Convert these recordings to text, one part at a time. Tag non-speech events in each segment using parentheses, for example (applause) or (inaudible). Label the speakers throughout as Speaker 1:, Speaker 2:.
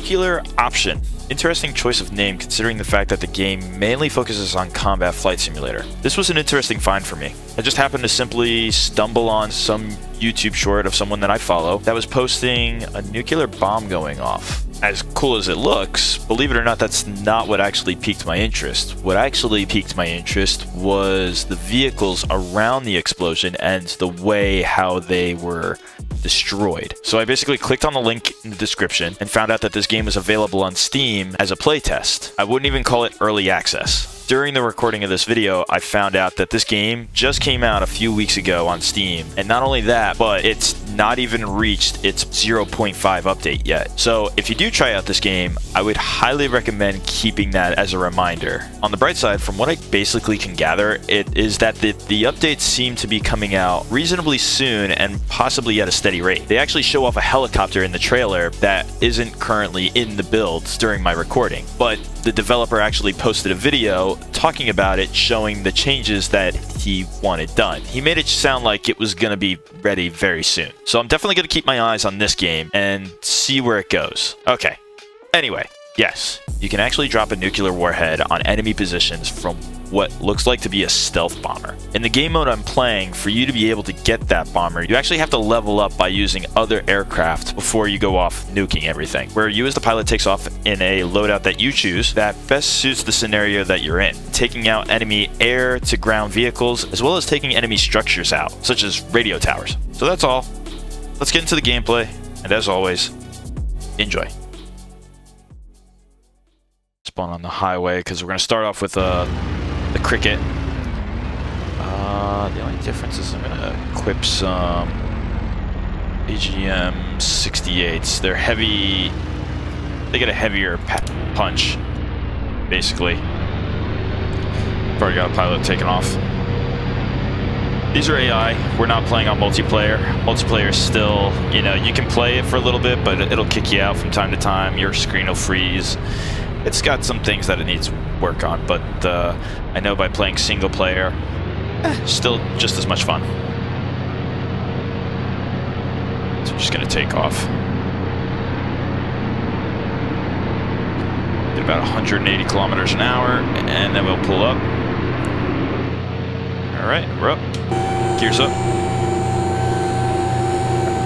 Speaker 1: Nuclear Option. Interesting choice of name considering the fact that the game mainly focuses on combat flight simulator. This was an interesting find for me. I just happened to simply stumble on some YouTube short of someone that I follow that was posting a nuclear bomb going off. As cool as it looks, believe it or not, that's not what actually piqued my interest. What actually piqued my interest was the vehicles around the explosion and the way how they were destroyed. So I basically clicked on the link in the description and found out that this game was available on Steam as a playtest. I wouldn't even call it early access. During the recording of this video, I found out that this game just came out a few weeks ago on Steam. And not only that, but it's not even reached its 0.5 update yet. So if you do try out this game, I would highly recommend keeping that as a reminder. On the bright side, from what I basically can gather, it is that the, the updates seem to be coming out reasonably soon and possibly at a steady rate. They actually show off a helicopter in the trailer that isn't currently in the builds during my recording, but the developer actually posted a video talking about it, showing the changes that he wanted done. He made it sound like it was going to be ready very soon. So I'm definitely going to keep my eyes on this game and see where it goes. Okay. Anyway, yes, you can actually drop a nuclear warhead on enemy positions from what looks like to be a stealth bomber. In the game mode I'm playing, for you to be able to get that bomber, you actually have to level up by using other aircraft before you go off nuking everything. Where you as the pilot takes off in a loadout that you choose that best suits the scenario that you're in, taking out enemy air to ground vehicles, as well as taking enemy structures out, such as radio towers. So that's all. Let's get into the gameplay, and as always, enjoy spawn on the highway because we're going to start off with uh, the cricket. Uh, the only difference is I'm going to equip some AGM 68s. They're heavy. They get a heavier punch, basically. I've already got a pilot taking off. These are AI. We're not playing on multiplayer. Multiplayer is still, you know, you can play it for a little bit, but it'll kick you out from time to time. Your screen will freeze it's got some things that it needs work on, but uh, I know by playing single player, eh, still just as much fun. So I'm just gonna take off. Get about 180 kilometers an hour, and then we'll pull up. All right, we're up. Gears up.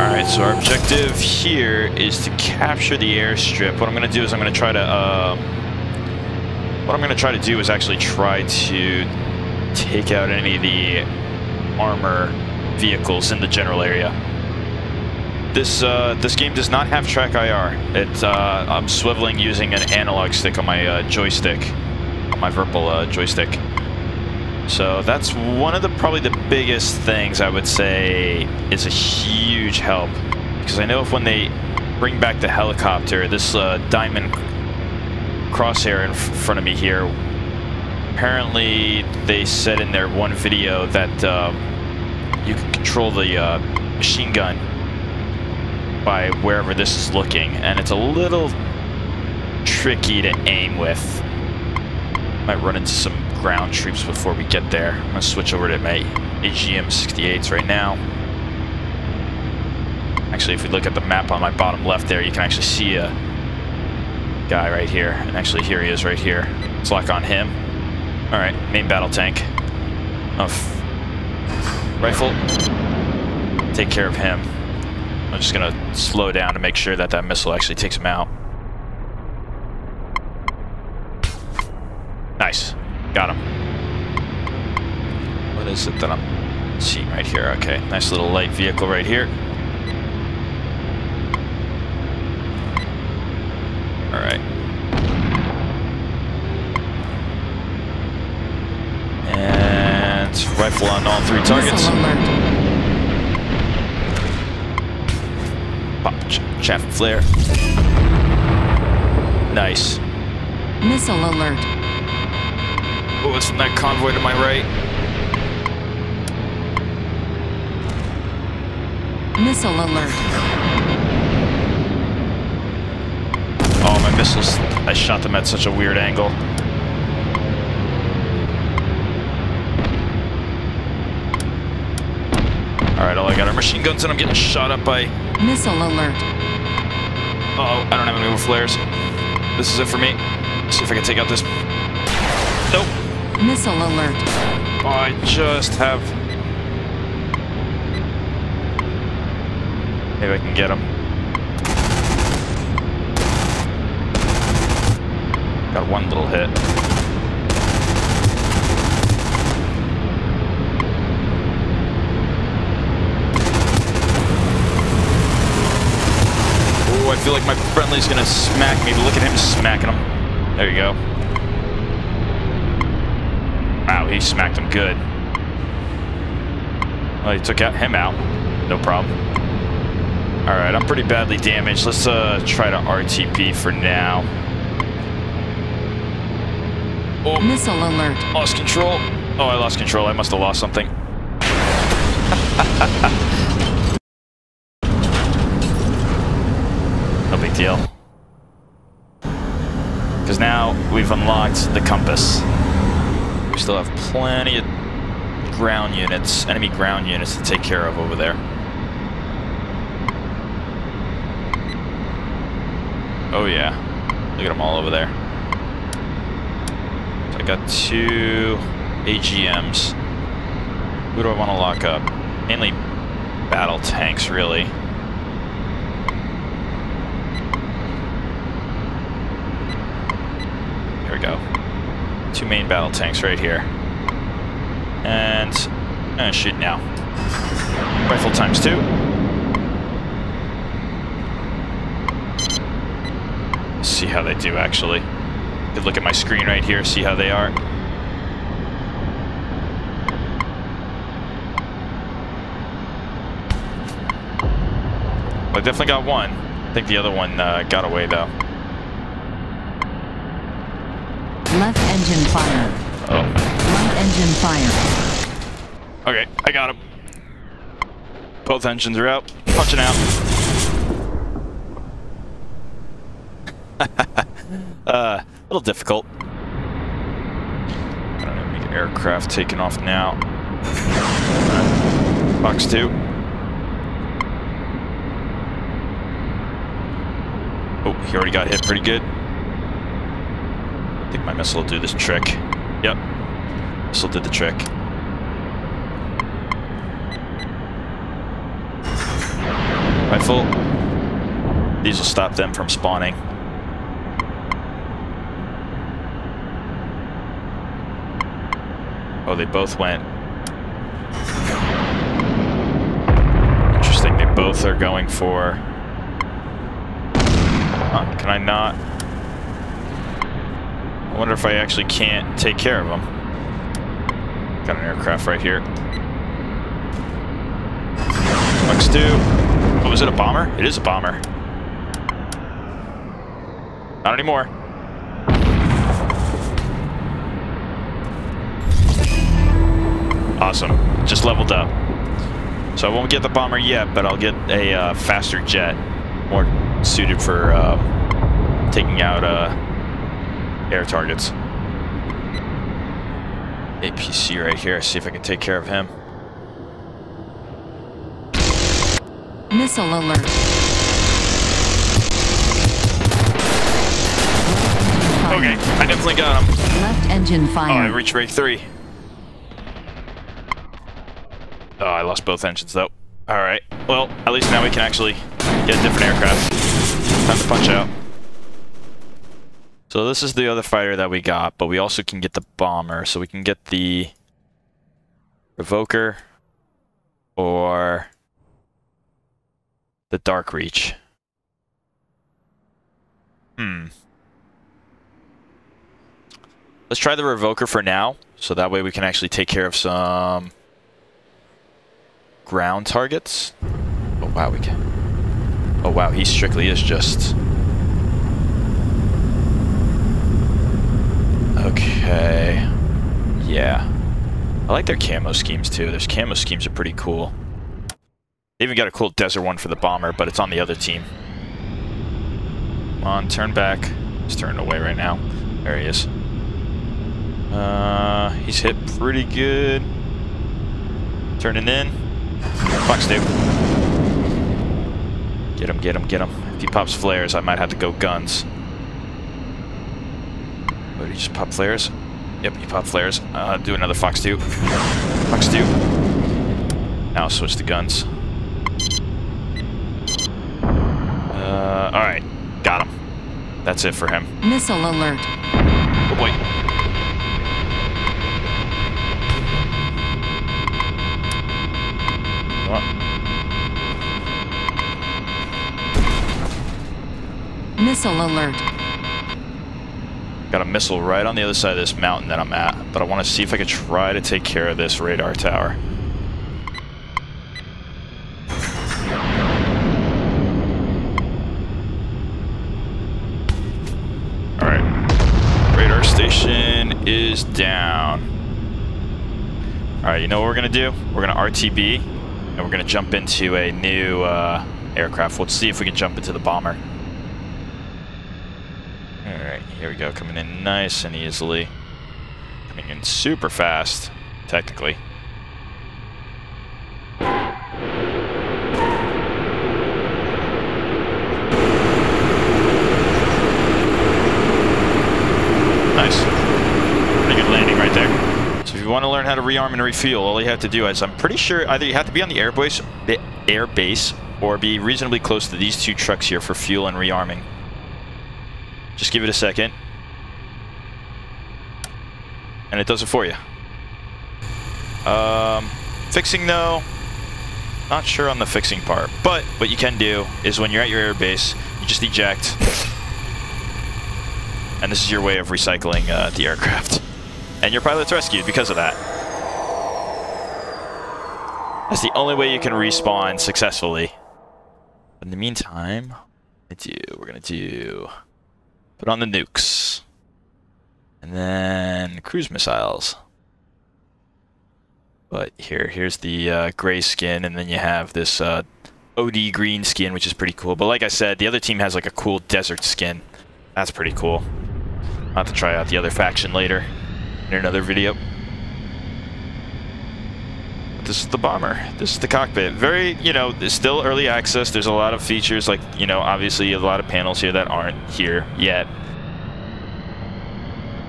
Speaker 1: Alright, so our objective here is to capture the airstrip. What I'm going to do is I'm going to try to... Uh, what I'm going to try to do is actually try to take out any of the armor vehicles in the general area. This uh, this game does not have TrackIR. It, uh, I'm swiveling using an analog stick on my uh, joystick, on my Virpil uh, joystick. So that's one of the probably the biggest things I would say is a huge help. Because I know if when they bring back the helicopter, this uh, diamond crosshair in front of me here, apparently they said in their one video that uh, you can control the uh, machine gun by wherever this is looking. And it's a little tricky to aim with. Might run into some ground troops before we get there. I'm going to switch over to my AGM 68s right now. Actually, if we look at the map on my bottom left there, you can actually see a guy right here. And actually, here he is right here. Let's lock on him. All right, main battle tank. rifle. Take care of him. I'm just going to slow down to make sure that that missile actually takes him out. Got him. What is it that I'm seeing right here? Okay, nice little light vehicle right here. All right. And rifle on all three targets. Pop, ch chaff flare. Nice.
Speaker 2: Missile alert.
Speaker 1: It's from that convoy to my right.
Speaker 2: Missile alert.
Speaker 1: Oh, my missiles. I shot them at such a weird angle. Alright, all I got are machine guns and I'm getting shot up by...
Speaker 2: Missile alert.
Speaker 1: oh, I don't have any more flares. This is it for me. Let's see if I can take out this. Nope.
Speaker 2: Missile alert.
Speaker 1: I just have. Maybe I can get him. Got one little hit. I feel like my friendly's gonna smack me. Look at him smacking him. There you go. He smacked him good. Well, he took out him out. No problem. Alright, I'm pretty badly damaged. Let's uh, try to RTB for now. Oh,
Speaker 2: Missile alert.
Speaker 1: lost control. Oh, I lost control. I must have lost something. (laughs) no big deal. Because now we've unlocked the compass. Still have plenty of ground units, enemy ground units to take care of over there. Oh yeah. Look at them all over there. So I got two AGMs. Who do I want to lock up? Mainly battle tanks, really. Here we go. Two main battle tanks right here. And I'm gonna shoot now. Rifle times two. see how they do actually. Could look at my screen right here, see how they are. I definitely got one. I think the other one uh, got away though.
Speaker 2: Left engine fire.
Speaker 1: Oh,
Speaker 2: Right engine fire.
Speaker 1: okay, I got him. Both engines are out, punching out. (laughs) uh, a little difficult. I don't know, make aircraft taking off now. Fox two. Oh, he already got hit pretty good. I think my missile will do this trick. Yep. Missile did the trick. Rifle. These will stop them from spawning. Oh, they both went. Interesting, they both are going for... Huh, can I not? Wonder if I actually can't take care of them. Got an aircraft right here. Fox two. Oh, is it a bomber? It is a bomber. Not anymore. Awesome. Just leveled up. So I won't get the bomber yet, but I'll get a uh, faster jet. More suited for uh, taking out uh, air targets. APC right here. See if I can take care of him.
Speaker 2: Missile alert.
Speaker 1: Okay, I definitely got him.
Speaker 2: Left engine fire.
Speaker 1: Oh, I reached break three. Oh, I lost both engines though. Alright, well, at least now we can actually get a different aircraft. Time to punch out. So this is the other fighter that we got, but we also can get the bomber. So we can get the Revoker or the Darkreach. Hmm. Let's try the Revoker for now, so that way we can actually take care of some ground targets. Oh wow, we can. Oh wow, he strictly is just. Okay. Yeah. I like their camo schemes too. Their camo schemes are pretty cool. They even got a cool desert one for the bomber, but it's on the other team. Come on, turn back. He's turning away right now. There he is. Uh, he's hit pretty good. Turning in. Fox 2. Get him, get him, get him. If he pops flares, I might have to go guns. What, did he just pop flares? Yep, he popped flares. Uh, do another Fox 2. Fox 2. Now switch to guns. Uh, alright. Got him. That's it for him.
Speaker 2: Missile alert.
Speaker 1: Oh boy.
Speaker 2: Missile alert.
Speaker 1: Got a missile right on the other side of this mountain that I'm at, but I want to see if I can try to take care of this radar tower. Alright. Radar station is down. Alright, you know what we're going to do? We're going to RTB, and we're going to jump into a new uh, aircraft. Let's see if we can jump into the bomber. Here we go. Coming in nice and easily. Coming in super fast, technically. Nice. Pretty good landing right there. So if you want to learn how to rearm and refuel, all you have to do is, I'm pretty sure either you have to be on the airbase, the air base or be reasonably close to these two trucks here for fuel and rearming. Just give it a second. And it does it for you. Um, fixing though, not sure on the fixing part. But what you can do is when you're at your air base, you just eject. And this is your way of recycling uh, the aircraft. And your pilot's rescued because of that. That's the only way you can respawn successfully. In the meantime, do we're gonna do put on the nukes. And then cruise missiles. But here, here's the uh, gray skin, and then you have this uh, OD green skin, which is pretty cool. But like I said, the other team has like a cool desert skin. That's pretty cool. I'll have to try out the other faction later in another video. This is the bomber. This is the cockpit. Very, you know, still early access. There's a lot of features, like, you know, obviously a lot of panels here that aren't here yet.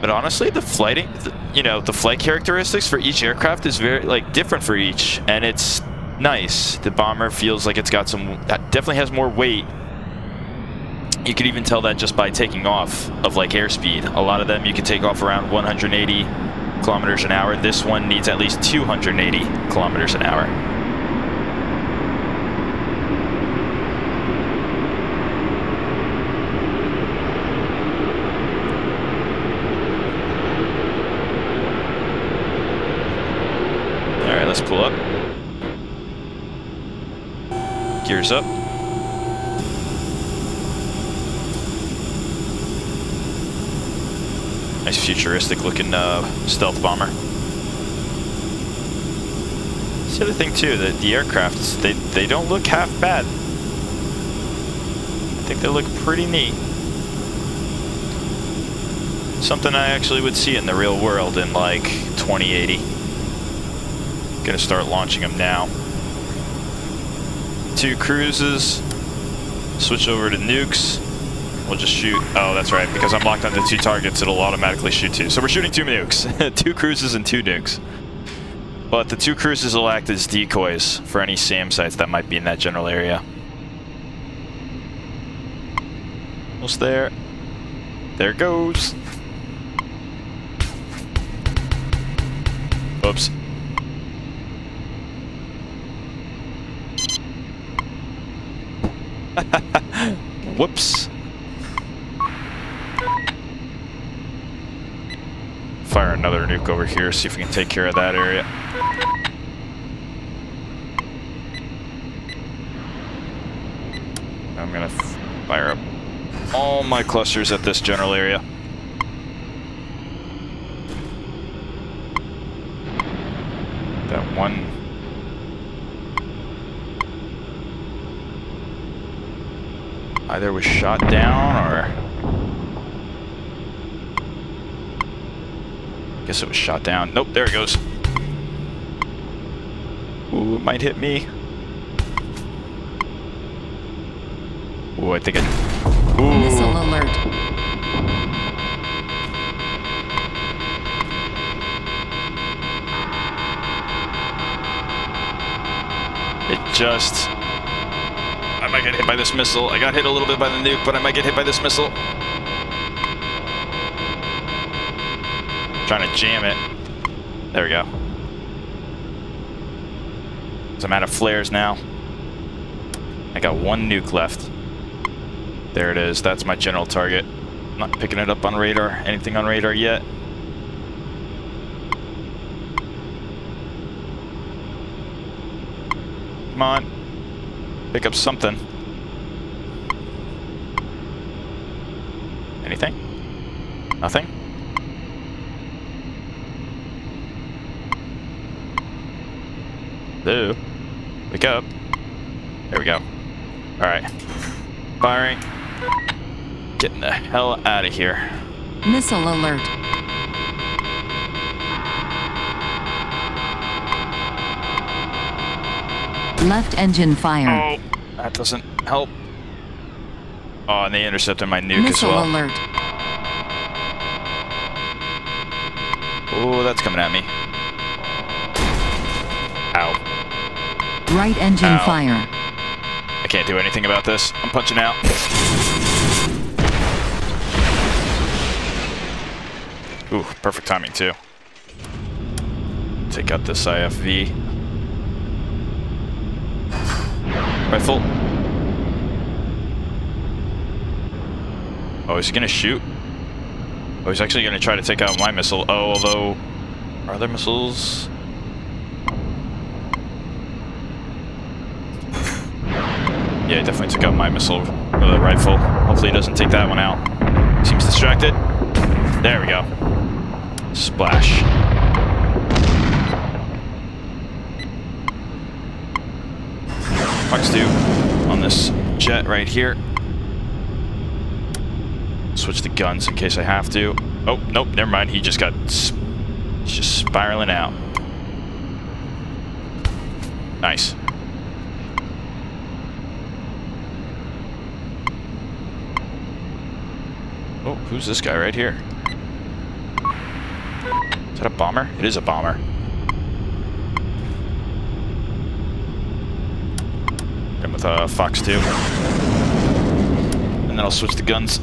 Speaker 1: But honestly, the flighting, you know, the flight characteristics for each aircraft is very, like, different for each. And it's nice. The bomber feels like it's got some, definitely has more weight you could even tell that just by taking off of like airspeed. A lot of them you can take off around 180 kilometers an hour. This one needs at least 280 kilometers an hour. All right, let's pull up. Gears up. Nice futuristic looking uh, stealth bomber. That's the other thing too, that the aircrafts, they, they don't look half bad. I think they look pretty neat. Something I actually would see in the real world in like 2080. Gonna start launching them now. Two cruises, switch over to nukes. We'll just shoot. Oh, that's right. Because I'm locked onto two targets, it'll automatically shoot two. So we're shooting two nukes. (laughs) two cruises and two nukes. But the two cruises will act as decoys for any SAM sites that might be in that general area. Almost there. There goes. Oops. (laughs) Whoops. Fire another nuke over here, see if we can take care of that area. I'm gonna fire up all my clusters at this general area. That one either was shot down or guess it was shot down. Nope, there it goes. Ooh, it might hit me. Ooh, I think I... Ooh.
Speaker 2: Missile alert.
Speaker 1: It just... I might get hit by this missile. I got hit a little bit by the nuke, but I might get hit by this missile. Trying to jam it. There we go. So I'm out of flares now. I got one nuke left. There it is. That's my general target. Not picking it up on radar. Anything on radar yet? Come on. Pick up something. Anything? Nothing? Hello? Wake up. There we go. Alright. Firing. Getting the hell out of here.
Speaker 2: Missile alert. Left engine fire.
Speaker 1: Oh, that doesn't help. Oh, and they intercepted my nuke
Speaker 2: Missile
Speaker 1: as well.
Speaker 2: Missile alert.
Speaker 1: Oh, that's coming at me. Ow.
Speaker 2: Right engine
Speaker 1: Ow.
Speaker 2: fire.
Speaker 1: I can't do anything about this. I'm punching out. Ooh, perfect timing too. Take out this IFV. Rifle. Oh, is he gonna shoot? Oh, he's actually gonna try to take out my missile. Oh, although... Are there missiles? Yeah, he definitely took out my missile with the rifle. Hopefully he doesn't take that one out. Seems distracted. There we go. Splash. Fox 2 on this jet right here. Switch the guns in case I have to. Oh, nope, never mind. He just got... He's just spiraling out. Nice. Oh, who's this guy right here? Is that a bomber? It is a bomber. Him with a Fox 2. And then I'll switch the guns.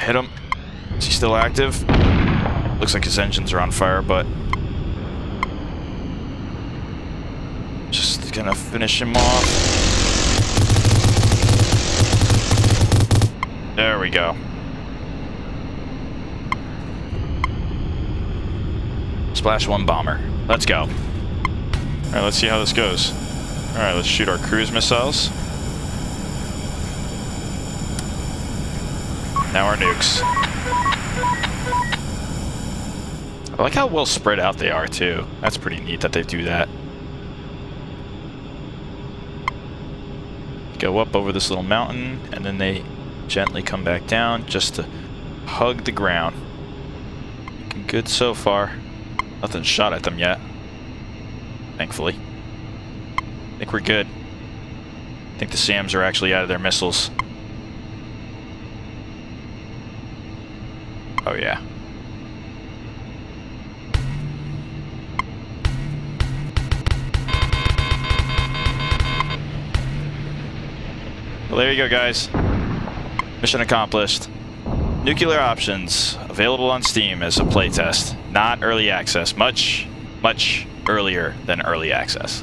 Speaker 1: Hit him. Is he still active? Looks like his engines are on fire, but... Just gonna finish him off. We go. Splash one bomber. Let's go. Alright, let's see how this goes. Alright, let's shoot our cruise missiles. Now our nukes. I like how well spread out they are, too. That's pretty neat that they do that. Go up over this little mountain, and then they gently come back down just to hug the ground. Looking good so far. Nothing shot at them yet. Thankfully. I think we're good. I think the SAMs are actually out of their missiles. Oh yeah. Well, there you go, guys. Mission accomplished. Nuclear options available on Steam as a playtest, not early access. Much, much earlier than early access.